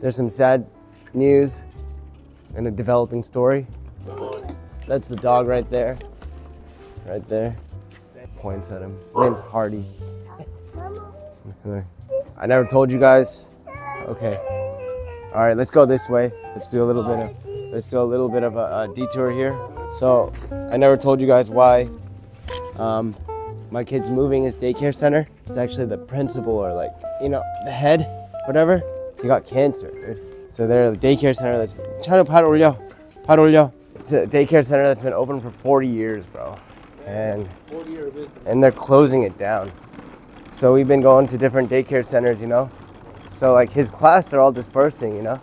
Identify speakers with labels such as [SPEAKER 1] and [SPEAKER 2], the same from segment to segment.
[SPEAKER 1] There's some sad news and a developing story. That's the dog right there. Right there. Points at him. His name's Hardy. I never told you guys. Okay. All right, let's go this way. Let's do a little bit of let's do a little bit of a, a detour here. So, I never told you guys why um, my kid's moving his daycare center. It's actually the principal or like you know the head, whatever He got cancer, dude. So they're a daycare center that's trying to 올려, 팔 올려. It's a daycare center that's been open for 40 years, bro, and and they're closing it down. So we've been going to different daycare centers, you know. So like his class, they're all dispersing, you know.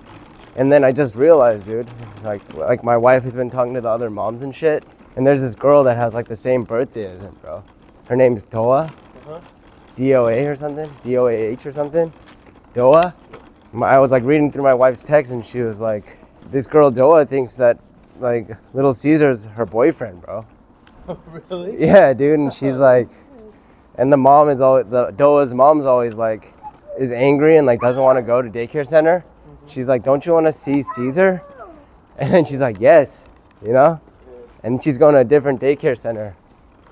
[SPEAKER 1] And then I just realized, dude, like like my wife has been talking to the other moms and shit. And there's this girl that has like the same birthday as him, bro. Her name's Doa, D O A or something, D O A H or something. Doa. I was like reading through my wife's text, and she was like, "This girl Doa thinks that like Little Caesar's her boyfriend, bro."
[SPEAKER 2] Oh, really?
[SPEAKER 1] Yeah, dude, and she's like, and the mom is always the Doa's mom's always like, is angry and like doesn't want to go to daycare center. Mm-hmm. She's like, don't you want to see Caesar? And then she's like, yes, you know, and she's going to a different daycare center.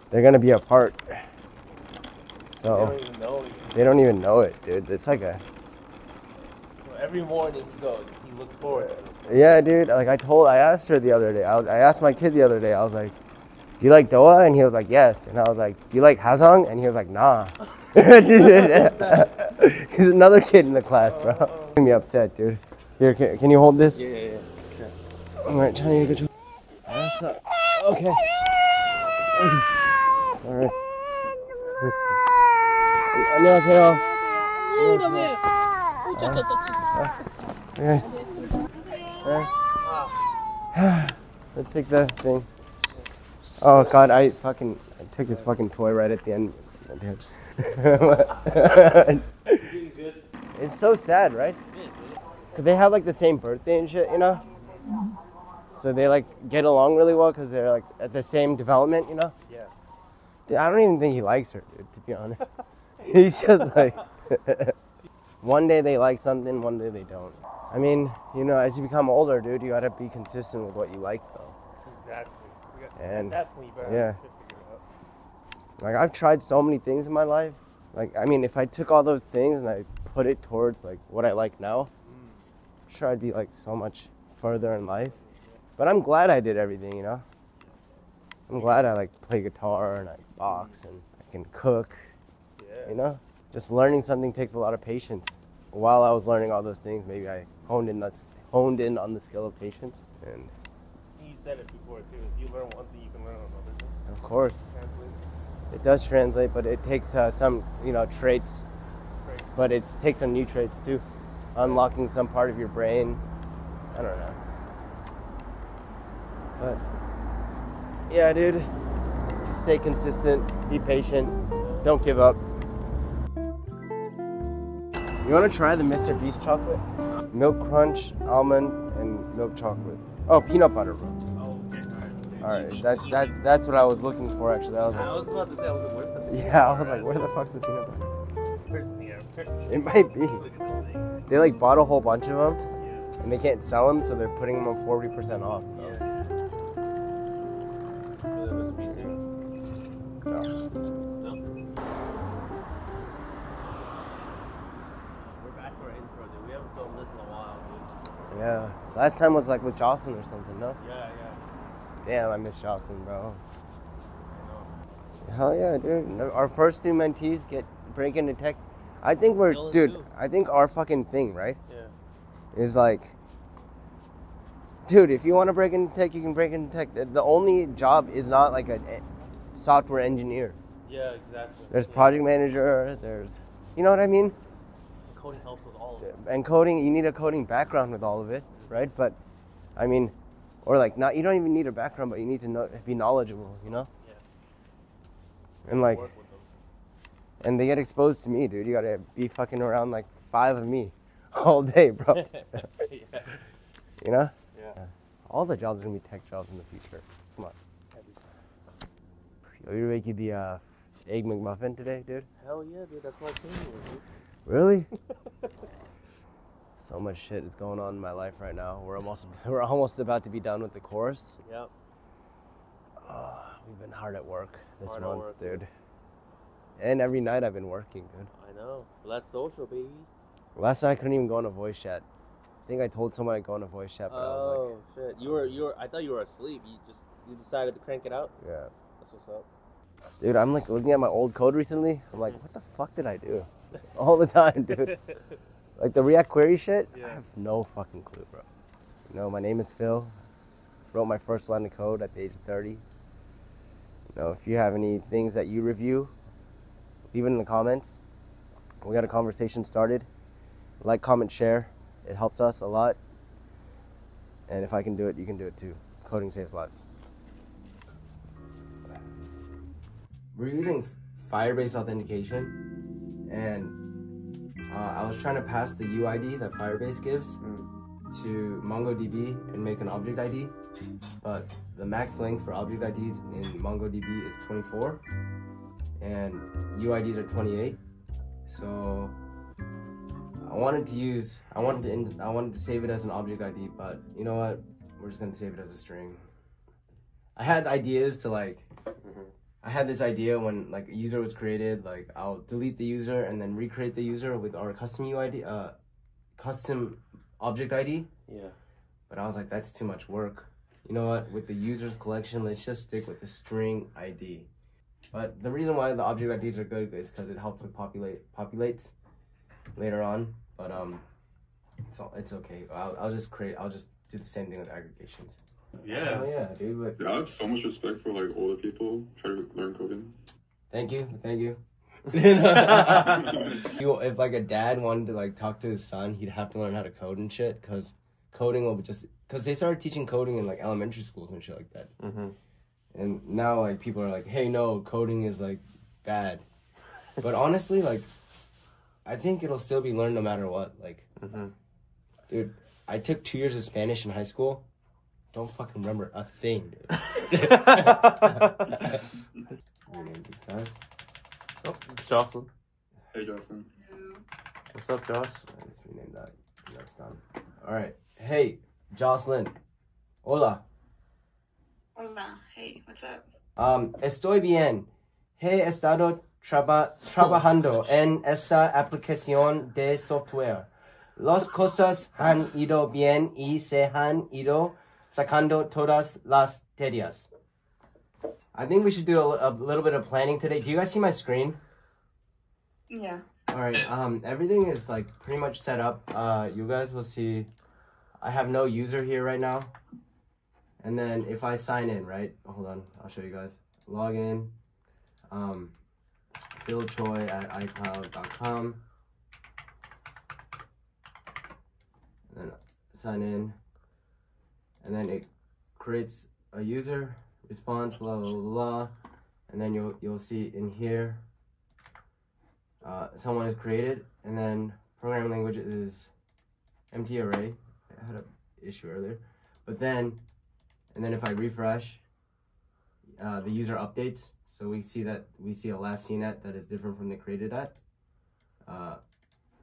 [SPEAKER 1] They're gonna be apart. So
[SPEAKER 2] don't even know.
[SPEAKER 1] they don't even know it, dude. It's like a
[SPEAKER 2] every morning he goes, he looks forward to it.
[SPEAKER 1] yeah, dude. Like I told, I asked her the other day. I, was, I asked my kid the other day. I was like, "Do you like Doa?" And he was like, "Yes." And I was like, "Do you like Hazong?" And he was like, "Nah." He's another kid in the class, bro. Making me upset, dude. Here, can, can you hold this?
[SPEAKER 2] Yeah, yeah,
[SPEAKER 1] All right, Chinese good. That's uh, okay. All right. 안녕하세요. Okay. Okay. Let's take the thing. Oh god, I fucking I took his fucking toy right at the end. It's so sad, right? Cause they have like the same birthday and shit, you know. So they like get along really well because they're like at the same development, you know.
[SPEAKER 2] Yeah.
[SPEAKER 1] Dude, I don't even think he likes her, dude. To be honest, he's just like. one day they like something, one day they don't. I mean, you know, as you become older, dude, you gotta be consistent with what you like, though.
[SPEAKER 2] Exactly.
[SPEAKER 1] And
[SPEAKER 2] definitely
[SPEAKER 1] yeah.
[SPEAKER 2] have shit out.
[SPEAKER 1] like I've tried so many things in my life. Like, I mean, if I took all those things and I put it towards like what I like now, I'm sure I'd be like so much further in life. But I'm glad I did everything, you know. I'm glad I like play guitar and I box and I can cook.
[SPEAKER 2] Yeah.
[SPEAKER 1] You know, just learning something takes a lot of patience. While I was learning all those things, maybe I honed in that honed in on the skill of patience. And
[SPEAKER 2] You said it before too. If you learn one thing, you can learn another thing.
[SPEAKER 1] of course,
[SPEAKER 2] Translate.
[SPEAKER 1] it does translate, but it takes uh, some you know traits, but it takes some new traits too, unlocking some part of your brain. I don't know. But yeah, dude, just stay consistent, be patient, don't give up. You want to try the Mr. Beast chocolate? Milk crunch, almond, and milk chocolate. Oh, peanut butter, bro.
[SPEAKER 2] Oh, okay.
[SPEAKER 1] All right, that that that's what I was looking for actually. I was
[SPEAKER 2] I was about to say, I was like, where's the
[SPEAKER 1] yeah, I was like, where the fuck's the peanut butter?
[SPEAKER 2] Air?
[SPEAKER 1] Uh, it might be.
[SPEAKER 2] Look at this thing.
[SPEAKER 1] They like bought a whole bunch of them, and they can't sell them, so they're putting them on forty percent off.
[SPEAKER 2] Yeah. Yeah,
[SPEAKER 1] last time was like with Jocelyn or something. No.
[SPEAKER 2] Yeah, yeah.
[SPEAKER 1] Damn, I miss Jocelyn, bro.
[SPEAKER 2] I know.
[SPEAKER 1] Hell yeah, dude. Our first two mentees get break into tech. I think we're,
[SPEAKER 2] Dylan
[SPEAKER 1] dude.
[SPEAKER 2] too.
[SPEAKER 1] I think our fucking thing, right,
[SPEAKER 2] Yeah.
[SPEAKER 1] is like, dude. If you want to break into tech, you can break into tech. The- only job is not like a a software engineer.
[SPEAKER 2] Yeah, exactly.
[SPEAKER 1] There's
[SPEAKER 2] Yeah.
[SPEAKER 1] project manager. There's, you know what I mean.
[SPEAKER 2] And coding helps with all of it.
[SPEAKER 1] And coding, you need a coding background with all of it, right? But, I mean, or like not. You don't even need a background, but you need to know, be knowledgeable. You know.
[SPEAKER 2] Yeah.
[SPEAKER 1] And like,
[SPEAKER 2] Work with them.
[SPEAKER 1] and they get exposed to me, dude. You gotta be fucking around like five of me all day, bro.
[SPEAKER 2] yeah.
[SPEAKER 1] you know?
[SPEAKER 2] Yeah.
[SPEAKER 1] All the jobs are gonna be tech jobs in the future. Come on. Are you making the uh, egg McMuffin today, dude?
[SPEAKER 2] Hell yeah, dude. That's my thing, here, dude.
[SPEAKER 1] Really? So much shit is going on in my life right now. We're almost we're almost about to be done with the course.
[SPEAKER 2] Yep.
[SPEAKER 1] Ah, we've been hard at work this
[SPEAKER 2] Hard
[SPEAKER 1] month,
[SPEAKER 2] work.
[SPEAKER 1] dude. And every night I've been working, dude.
[SPEAKER 2] I know. Less social, baby.
[SPEAKER 1] Last night I couldn't even go on a voice chat. I think I told someone I'd go on a voice chat, but I was
[SPEAKER 2] Oh shit! You were you were. I thought you were asleep. You just you decided to crank it out.
[SPEAKER 1] yeah.
[SPEAKER 2] That's what's up.
[SPEAKER 1] Dude, I'm like looking at my old code recently. I'm like, what the fuck did I do? All the time, dude. Like the React query shit, I have no fucking clue, bro. You know, my name is Phil. Wrote my first line of code at the age of 30. You know, if you have any things that you review, leave it in the comments. We got a conversation started. Like, comment, share. It helps us a lot. And if I can do it, you can do it too. Coding saves lives. We're using Firebase authentication, and uh, I was trying to pass the UID that Firebase gives to MongoDB and make an object ID, but the max length for object IDs in MongoDB is 24, and UIDs are 28. So I wanted to use, I wanted to, in, I wanted to save it as an object ID, but you know what? We're just gonna save it as a string. I had ideas to like I had this idea when like a user was created, like I'll delete the user and then recreate the user with our custom UID, uh, custom object ID.
[SPEAKER 2] Yeah.
[SPEAKER 1] But I was like, that's too much work. You know what? With the users collection, let's just stick with the string ID. But the reason why the object IDs are good is because it helps with populate populates later on. But um, it's all, it's okay. I'll, I'll just create. I'll just do the same thing with aggregations.
[SPEAKER 3] Yeah.
[SPEAKER 1] Oh yeah, dude. But
[SPEAKER 3] Yeah, I have so much respect for like older people trying to learn coding.
[SPEAKER 1] Thank you, thank you. you. If like a dad wanted to like talk to his son, he'd have to learn how to code and shit, cause coding will be just because they started teaching coding in like elementary schools and shit like that.
[SPEAKER 2] Mm-hmm.
[SPEAKER 1] And now like people are like, hey, no, coding is like bad. But honestly, like, I think it'll still be learned no matter what. Like,
[SPEAKER 2] Mm-hmm.
[SPEAKER 1] dude, I took two years of Spanish in high school. Don't fucking remember a thing, dude. Rename these guys.
[SPEAKER 2] Oh, it's Jocelyn.
[SPEAKER 3] Hey, Justin.
[SPEAKER 2] What's up, Josh?
[SPEAKER 1] I just renamed that. That's done. All right. Hey, Jocelyn. Hola.
[SPEAKER 4] Hola. Hey, what's up?
[SPEAKER 1] Um, estoy bien. He estado traba- trabajando en esta aplicación de software. Las cosas han ido bien y se han ido sacando todas las tareas. I think we should do a, a little bit of planning today. Do you guys see my screen?
[SPEAKER 4] Yeah.
[SPEAKER 1] All right. Um, everything is like pretty much set up. Uh, you guys will see. I have no user here right now. And then if I sign in, right? Hold on, I'll show you guys. Log in. Um, Phil Choi at iCloud.com. And then sign in. And then it creates a user response, blah blah blah, and then you'll you'll see in here uh, someone is created, and then programming language is empty array. I had an issue earlier, but then, and then if I refresh, uh, the user updates. So we see that we see a last at that is different from the created at. Uh,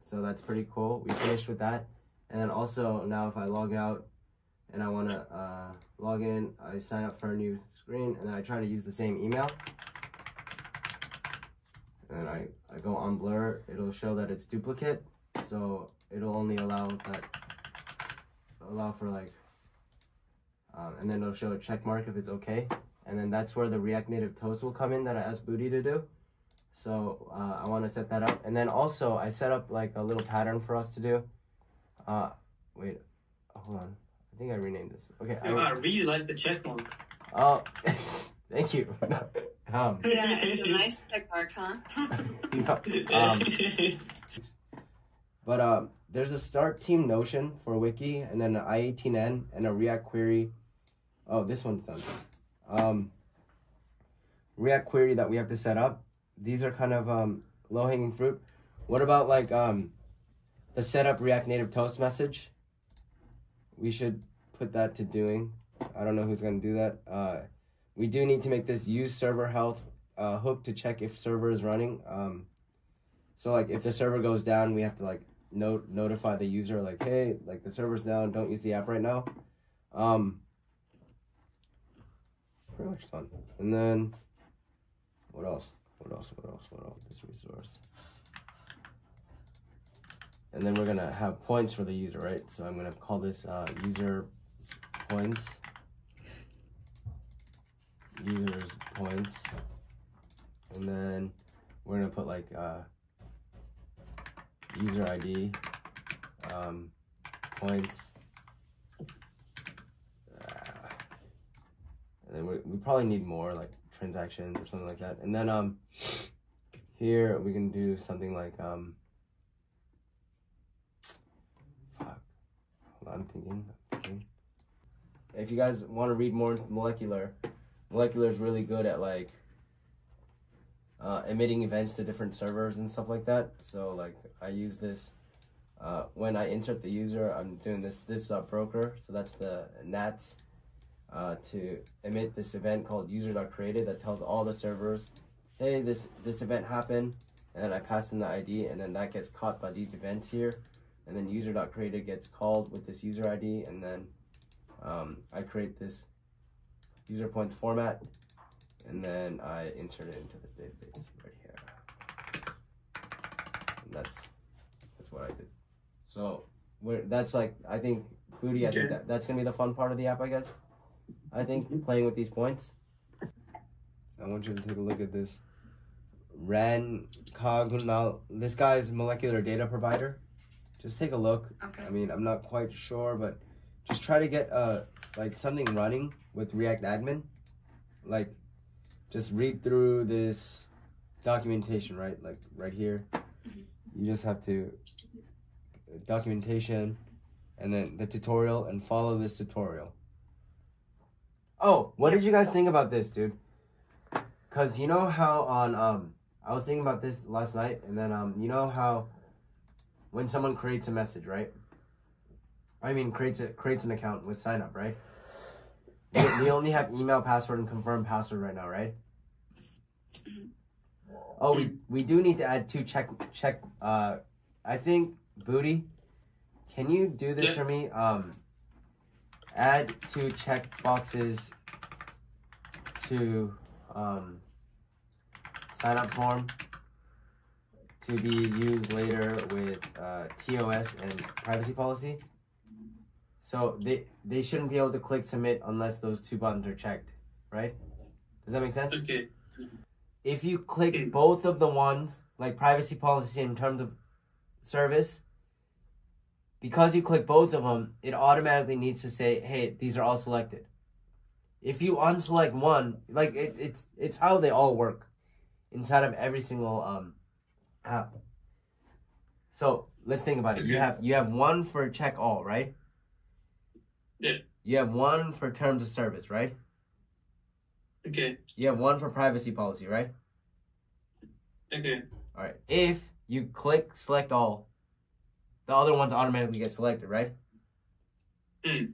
[SPEAKER 1] so that's pretty cool. We finished with that, and then also now if I log out and I want to uh, log in, I sign up for a new screen, and I try to use the same email and I, I go on blur, it'll show that it's duplicate. So it'll only allow that, allow for like, um, and then it'll show a check mark if it's okay. And then that's where the React Native toast will come in that I asked Booty to do. So uh, I want to set that up. And then also I set up like a little pattern for us to do. Uh, wait, hold on. I think I renamed this. Okay.
[SPEAKER 5] Yo, I
[SPEAKER 1] I,
[SPEAKER 5] really like the checkmark.
[SPEAKER 1] oh, thank you. um,
[SPEAKER 4] Yeah, it's a nice checkmark, huh?
[SPEAKER 1] no, um, But um, there's a start team Notion for Wiki, and then an I18N and a React query. Oh, this one's done. Um, React query that we have to set up. These are kind of um, low hanging fruit. What about like um, the setup React Native Toast message? We should put that to doing. I don't know who's gonna do that. Uh, we do need to make this use server health uh, hook to check if server is running. Um, so like if the server goes down, we have to like note notify the user like, hey, like the server's down, don't use the app right now. Um, pretty much done. And then what else? What else? What else? What else? This resource. And then we're gonna have points for the user, right? So I'm gonna call this uh, user points. Users points. And then we're gonna put like uh, user ID um, points. Uh, and then we, we probably need more like transactions or something like that. And then um, here we can do something like um, fuck. Hold on, I'm thinking. If you guys want to read more Moleculer, Moleculer is really good at like uh, emitting events to different servers and stuff like that. So like I use this uh, when I insert the user. I'm doing this this uh, broker. So that's the NATS uh, to emit this event called user.created that tells all the servers, hey, this this event happened, and then I pass in the ID, and then that gets caught by these events here, and then user.created gets called with this user ID, and then um, I create this user point format and then I insert it into this database right here. And that's that's what I did. So we're, that's like I think Booty. I think that, that's gonna be the fun part of the app, I guess. I think playing with these points. I want you to take a look at this. Ran Cognal. This guy's Moleculer data provider. Just take a look.
[SPEAKER 4] Okay.
[SPEAKER 1] I mean, I'm not quite sure, but just try to get uh like something running with React Admin. Like, just read through this documentation, right? Like right here. You just have to documentation, and then the tutorial, and follow this tutorial. Oh, what did you guys think about this, dude? Cause you know how on um I was thinking about this last night, and then um you know how when someone creates a message, right? I mean, creates a creates an account with sign up, right? We, we only have email, password, and confirm password right now, right? Oh, we we do need to add two check check. Uh, I think booty. Can you do this
[SPEAKER 3] Yeah.
[SPEAKER 1] for me? Um, add two check boxes to um sign up form to be used later with uh, TOS and privacy policy. So they they shouldn't be able to click submit unless those two buttons are checked, right? Does that make sense?
[SPEAKER 3] Okay.
[SPEAKER 1] If you click
[SPEAKER 3] Mm.
[SPEAKER 1] both of the ones, like privacy policy in terms of service, because you click both of them, it automatically needs to say, "Hey, these are all selected." If you unselect one, like it, it's it's how they all work inside of every single um app. So let's think about it. You have you have one for check all, right?
[SPEAKER 3] Yeah.
[SPEAKER 1] You have one for terms of service, right?
[SPEAKER 3] Okay.
[SPEAKER 1] You have one for privacy policy, right?
[SPEAKER 3] Okay.
[SPEAKER 1] All right. If you click select all, the other ones automatically get selected, right?
[SPEAKER 3] Mm.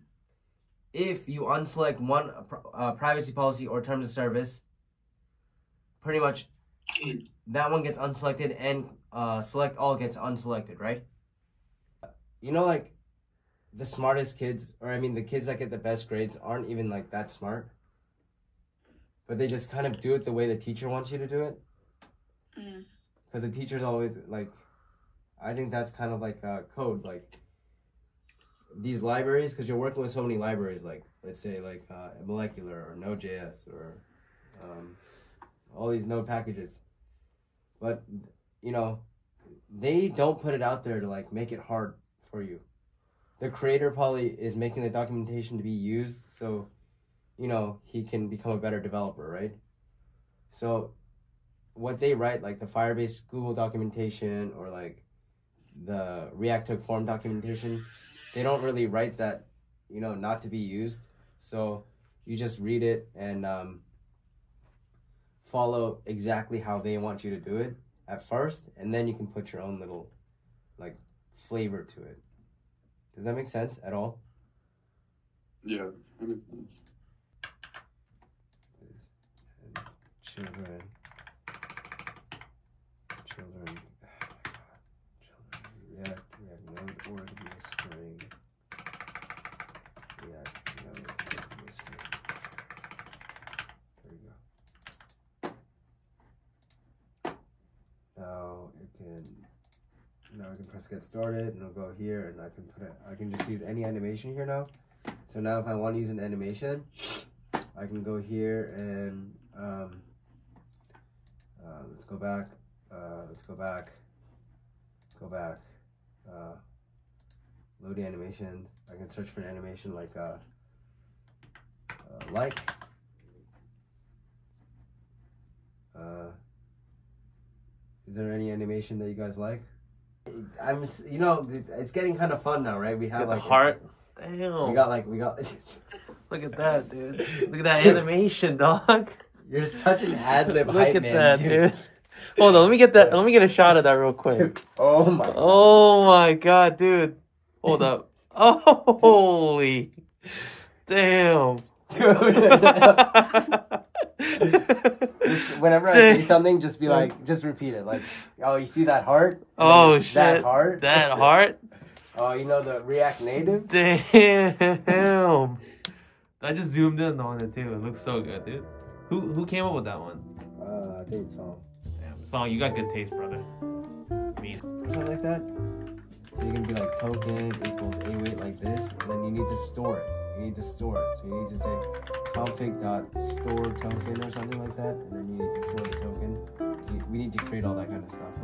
[SPEAKER 1] If you unselect one uh, uh, privacy policy or terms of service, pretty much
[SPEAKER 3] Mm.
[SPEAKER 1] that one gets unselected and uh, select all gets unselected, right? You know, like the smartest kids, or I mean, the kids that get the best grades aren't even like that smart, but they just kind of do it the way the teacher wants you to do it.
[SPEAKER 4] Mm.
[SPEAKER 1] because the teachers always like i think that's kind of like uh, code like these libraries because you're working with so many libraries like let's say like uh, Moleculer or node.js or um, all these node packages but you know they don't put it out there to like make it hard for you the creator probably is making the documentation to be used so you know he can become a better developer right so what they write, like the Firebase Google documentation or like the React Hook form documentation, they don't really write that, you know, not to be used. So you just read it and um, follow exactly how they want you to do it at first, and then you can put your own little like flavor to it. Does that make sense at all?
[SPEAKER 3] Yeah, that makes sense.
[SPEAKER 1] Children. Children. Oh my god. Children. React, I can press get started and it'll go here and I can put it, I can just use any animation here now. So now if I want to use an animation, I can go here and um, uh, let's go back, uh, let's go back, go back, uh, load the animation. I can search for an animation like uh, uh, like. Uh, is there any animation that you guys like? I'm, you know, it's getting kind of fun now, right? We have
[SPEAKER 6] Got the
[SPEAKER 1] like
[SPEAKER 6] heart. Damn.
[SPEAKER 1] We got like we got.
[SPEAKER 6] Look at that, dude. Look at that
[SPEAKER 1] Dude.
[SPEAKER 6] animation, dog.
[SPEAKER 1] You're such an ad lib
[SPEAKER 6] Look
[SPEAKER 1] hype
[SPEAKER 6] at
[SPEAKER 1] man,
[SPEAKER 6] that, dude. Hold on, let me get that. Let me get a shot of that real quick.
[SPEAKER 1] Dude, Oh my.
[SPEAKER 6] Oh my god, dude. Hold up. Oh, holy. Damn.
[SPEAKER 1] Just whenever I say something, just be like, just repeat it. Like, oh, you see that heart?
[SPEAKER 6] Oh shit.
[SPEAKER 1] That heart.
[SPEAKER 6] That heart?
[SPEAKER 1] Oh, you know the React Native.
[SPEAKER 6] Damn. I just zoomed in on it too. It looks so good, dude. Who who came up with that one?
[SPEAKER 1] Uh, I think it's all
[SPEAKER 6] Damn, song, you got good taste, brother. Me.
[SPEAKER 1] something like that. So you can be like token equals await like this, and then you need to store it. You need to store it. So you need to say config dot store token or something like that, and then you need to store the token. We need to create all that kind of stuff.